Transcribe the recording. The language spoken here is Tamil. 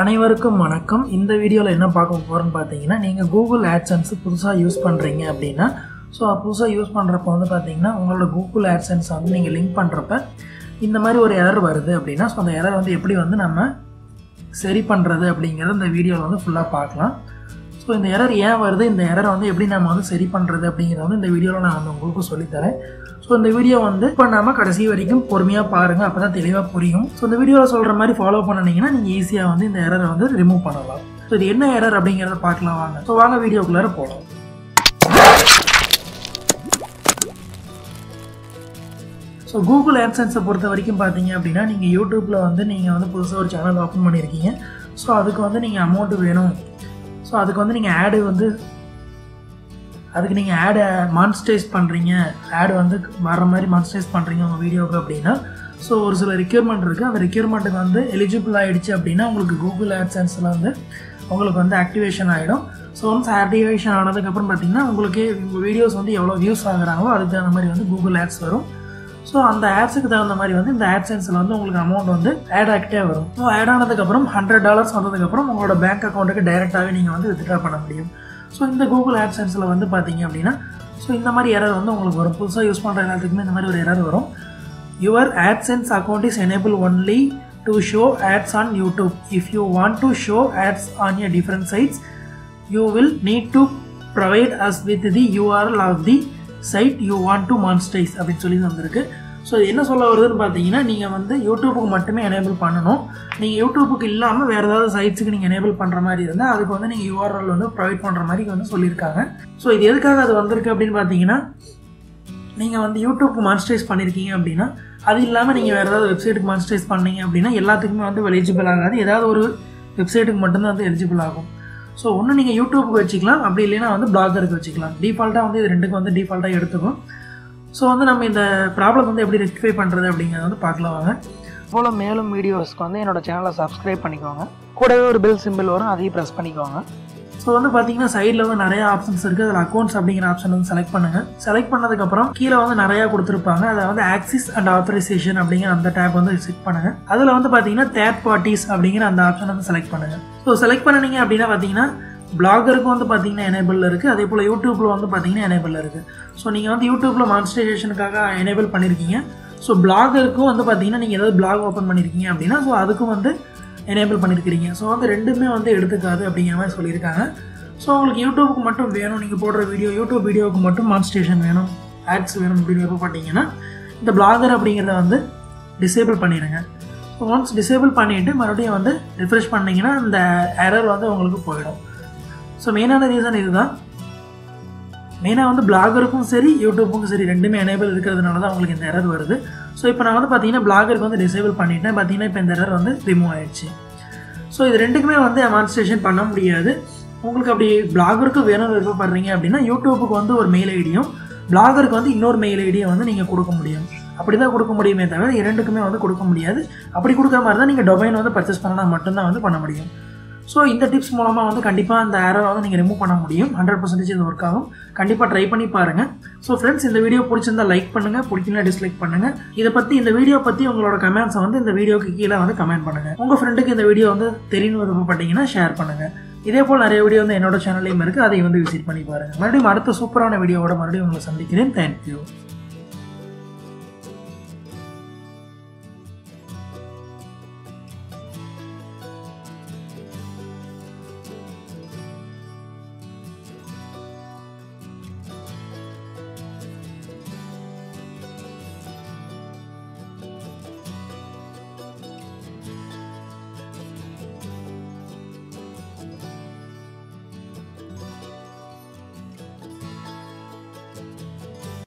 அனைவருக்கும் வணக்கம். இந்த வீடியோவில் என்ன பார்க்க போகிறோன்னு பார்த்தீங்கன்னா நீங்கள் கூகுள் ஆட்சன்ஸ் புதுசாக யூஸ் பண்ணுறீங்க அப்படின்னா ஸோ புதுசாக யூஸ் பண்ணுறப்ப வந்து பார்த்தீங்கன்னா உங்களோட கூகுள் ஆட்சன்ஸ் வந்து நீங்கள் லிங்க் பண்ணுறப்ப இந்த மாதிரி ஒரு எரர் வருது அப்படின்னா ஸோ அந்த எரர் வந்து எப்படி வந்து நம்ம சரி பண்ணுறது அப்படிங்கிறத இந்த வீடியோவில் வந்து ஃபுல்லாக பார்க்கலாம். ஸோ இந்த எரர் ஏன் வருது? இந்த எரரை வந்து எப்படி நம்ம வந்து சரி பண்ணுறது அப்படிங்கிறத வந்து இந்த வீடியோவில் நான் வந்து உங்களுக்கு சொல்லித்தரேன் ஸோ இந்த வீடியோ வந்து பண்ணாமல் கடைசி வரைக்கும் பொறுமையாக பாருங்கள் அப்போ தான் தெளிவாக புரியும். ஸோ இந்த வீடியோவில் சொல்கிற மாதிரி ஃபாலோ பண்ணினீங்கன்னா நீங்கள் ஈஸியாக வந்து இந்த எரரை வந்து ரிமூவ் பண்ணலாம். ஸோ இது என்ன எரர் அப்படிங்கிறத பார்க்கலாம் வாங்க. ஸோ வாங்க வீடியோக்குள்ளார போகலாம் ஸோ கூகுள் ஆட்சன்ஸை பொறுத்த வரைக்கும் பார்த்தீங்க அப்படின்னா நீங்கள் யூடியூப்பில் வந்து நீங்கள் வந்து புதுசாக ஒரு சேனல் ஓப்பன் பண்ணியிருக்கீங்க. ஸோ அதுக்கு வந்து நீங்கள் அமௌண்ட்டு வேணும். ஸோ அதுக்கு வந்து நீங்கள் ஆடு வந்து அதுக்கு நீங்கள் ஆடை மான்ஸ்டைஸ் பண்ணுறீங்க ஆடு வந்து வர மாதிரி மான்ஸ்டைஸ் பண்ணுறீங்க உங்கள் வீடியோவுக்கு அப்படின்னா. ஸோ ஒரு சில ரெக்யூர்மெண்ட் இருக்குது அந்த ரெக்யூர்மெண்ட்டுக்கு வந்து எலிஜிபிள் ஆகிடுச்சு அப்படின்னா உங்களுக்கு கூகுள் ஆட்சன்ஸில் வந்து உங்களுக்கு வந்து ஆக்டிவேஷன் ஆகிடும் ஸோ ஒன்ஸ் ஆக்டிவேஷன் ஆனதுக்கப்புறம் பார்த்தீங்கன்னா உங்களுக்கு உங்கள் வீடியோஸ் வந்து எவ்வளோ வியூஸ் ஆகுறாங்களோ அதுக்கு தகுந்த மாதிரி வந்து கூகுள் ஆட்ஸ் வரும். ஸோ அந்த ஆட்ஸுக்கு தகுந்த மாதிரி வந்து இந்த ஆட்சன்ஸில் வந்து உங்களுக்கு அமௌண்ட் வந்து ஆட் ஆகிட்டே வரும். ஸோ ஆட் ஆனதுக்கப்புறம் ஹண்ட்ரட் டாலர்ஸ் வந்ததுக்கப்புறம் உங்களோட பேங்க் அக்கௌண்ட்டுக்கு டைரெக்டாகவே நீங்கள் வந்து வித்ட்ரா பண்ண முடியும். ஸோ இந்த கூகுள் ஆட்சன்ஸில் வந்து பார்த்தீங்க அப்படின்னா ஸோ இந்த மாதிரி எரர் வந்து உங்களுக்கு வரும். புதுசாக யூஸ் பண்ணுற எல்லாத்துக்குமே இந்த மாதிரி ஒரு எரர் வரும். Your AdSense account is enable only to show ads on YouTube if you want to show ads on a different sites you will need to provide us with the URL of the site you want to monetise அப்படின்னு சொல்லி வந்திருக்கு. ஸோ இது என்ன சொல்ல வருதுன்னு பார்த்தீங்கன்னா நீங்கள் வந்து யூடியூப்புக்கு மட்டுமே எனேபிள் பண்ணணும். நீங்கள் யூடியூப்புக்கு இல்லாமல் வேறு ஏதாவது சைட்ஸுக்கு நீங்கள் எனேபிள் பண்ணுற மாதிரி இருந்தால் அதுக்கு வந்து நீங்கள் யூஆர்எல் வந்து ப்ரொவைட் பண்ணுற மாதிரி வந்து சொல்லியிருக்காங்க. ஸோ இது எதுக்காக அது வந்திருக்கு அப்படின்னு பார்த்தீங்கன்னா நீங்கள் வந்து யூடியூப்க்கு மான்ஸ்டைஸ் பண்ணியிருக்கீங்க அப்படின்னா அது இல்லாமல் நீங்கள் வேறு ஏதாவது வெப்சைட்டுக்கு மான்ஸ்டைஸ் பண்ணீங்க அப்படின்னா எல்லாத்துக்குமே வந்து எலிஜிபிள் ஆகாது. ஏதாவது ஒரு வெப்சைட்டுக்கு மட்டும்தான் வந்து எலிஜிபிள் ஆகும். ஸோ ஒன்று நீங்கள் யூடியூப்புக்கு வச்சுக்கலாம் அப்படி இல்லைன்னா வந்து பிளாகருக்கு வச்சுக்கலாம். டிஃபால்ட்டாக வந்து இது ரெண்டுக்கும் வந்து டிஃபால்ட்டாக எடுத்துக்கும். ஸோ வந்து நம்ம இந்த ப்ராப்ளம் வந்து எப்படி ரெக்டிஃபை பண்ணுறது அப்படிங்கிறத வந்து பார்க்கலாம் வாங்க. போல் மேலும் வீடியோஸ்க்கு வந்து என்னோடய சேனலை சப்ஸ்கிரைப் பண்ணிக்கோங்க. கூடவே ஒரு பெல் சிம்பிள் வரும் அதையும் ப்ரெஸ் பண்ணிக்கோங்க. ஸோ வந்து பார்த்தீங்கன்னா சைடில் வந்து நிறைய ஆப்ஷன்ஸ் இருக்குது அதில் அக்கௌண்ட்ஸ் அப்படிங்கிற ஆப்ஷன் வந்து செலக்ட் பண்ணுங்கள் செலக்ட் பண்ணதுக்கப்புறம் கீழே வந்து நிறையா கொடுத்துருப்பாங்க. அதை வந்து ஆக்சிஸ் அண்ட் ஆத்தரைசேஷன் அப்படிங்கிற அந்த டேப் வந்து செக் பண்ணுங்கள் அதில் வந்து பார்த்தீங்கன்னா தேர்ட் பார்ட்டிஸ் அப்படிங்கிற அந்த ஆப்ஷன் வந்து செலக்ட் பண்ணுங்கள் ஸோ செலக்ட் பண்ணினீங்க அப்படின்னா பார்த்தீங்கன்னா பிளாகருக்கும் வந்து பார்த்தீங்கன்னா எனேபிள் இருக்குது அதே போல் யூடியூப்பில் வந்து பார்த்தீங்கன்னா எனேபிள் இருக்குது ஸோ நீங்கள் வந்து யூடியூப்பில் மான்ஸ்டைசேஷனுக்காக எனேபிள் பண்ணியிருக்கீங்க ஸோ பிளாகருக்கும் வந்து பார்த்தீங்கன்னா நீங்கள் ஏதாவது பிளாக் ஓப்பன் பண்ணியிருக்கீங்க அப்படின்னா ஸோ அதுக்கும் வந்து எனேபிள் பண்ணியிருக்கிறீங்க ஸோ வந்து ரெண்டுமே வந்து எடுத்துக்காது அப்படிங்கிற மாதிரி சொல்லியிருக்காங்க. ஸோ உங்களுக்கு யூடியூபுக்கு மட்டும் வேணும். நீங்கள் போடுற வீடியோ யூடியூப் வீடியோவுக்கு மட்டும் மான்ஸ்டேஷன் வேணும். ஆட்ஸ் வேணும் அப்படின்னு விருப்பப்பட்டீங்கன்னா இந்த பிளாகர் அப்படிங்கிறத வந்து டிசேபிள் பண்ணிடுங்க ஸோ ஒன்ஸ் டிசேபிள் பண்ணிவிட்டு மறுபடியும் வந்து ரிஃப்ரெஷ் பண்ணிங்கன்னா அந்த எரர் வந்து உங்களுக்கு போயிடும். ஸோ மெயினான ரீசன் இதுதான். மெயினாக வந்து பிளாகருக்கும் சரி யூடியூப்புக்கும் சரி ரெண்டுமே எனேபிள் இருக்கிறதுனால தான் உங்களுக்கு இந்த எரர் வருது. ஸோ இப்போ நான் வந்து பார்த்தீங்கன்னா பிளாகருக்கு வந்து டிசேபிள் பண்ணிட்டேன். பார்த்தீங்கன்னா இப்போ இந்த எரர் வந்து ரிமூவ் ஆயிடுச்சு. ஸோ இது ரெண்டுக்குமே வந்து அமான்ஸ்ட்ரேஷன் பண்ண முடியாது. உங்களுக்கு அப்படி பிளாகருக்கு வேணும் விருப்பப்படுறீங்க அப்படின்னா யூடியூப்புக்கு வந்து ஒரு மெயில் ஐடியும் பிளாகருக்கு வந்து இன்னொரு மெயில் ஐடியை வந்து நீங்கள் கொடுக்க முடியும். அப்படி தான் கொடுக்க முடியுமே தவிர இரண்டுக்குமே வந்து கொடுக்க முடியாது. அப்படி கொடுக்குற மாதிரி தான் நீங்கள் டொமைன் வந்து பர்ச்சேஸ் பண்ணால் மட்டும்தான் வந்து பண்ண முடியும். ஸோ இந்த டிப்ஸ் மூலமாக வந்து கண்டிப்பாக அந்த ஏரோ வந்து நீங்கள் ரிமூவ் பண்ண முடியும். ஹண்ட்ரட் பர்சன்டேஜ் இது ஒர்க் ஆகும். கண்டிப்பாக ட்ரை பண்ணி பாருங்கள் ஸோ ஃப்ரெண்ட்ஸ் இந்த வீடியோ பிடிச்சிருந்தா லைக் பண்ணுங்கள் பிடிக்கல டிஸ்லைக் பண்ணுங்கள் இதை பற்றி இந்த வீடியோ பற்றி உங்களோட கமெண்ட்ஸை வந்து இந்த வீடியோக்கு கீழே வந்து கமெண்ட் பண்ணுங்கள் உங்கள் ஃப்ரெண்டுக்கு இந்த வீடியோ வந்து தெரியும் விருப்பப்பட்டீங்கன்னா ஷேர் பண்ணுங்கள் இதே போல் நிறைய வீடியோ வந்து என்னோட சேனல்லையும் இருக்குது அதை வந்து விசிட் பண்ணி பாருங்கள் மறுபடியும் அடுத்த சூப்பரான வீடியோவோட மறுபடியும் உங்களை சந்திக்கிறேன். தேங்க்யூ